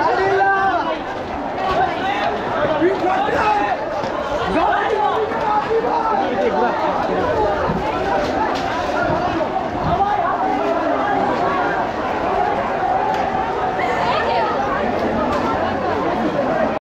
Allez là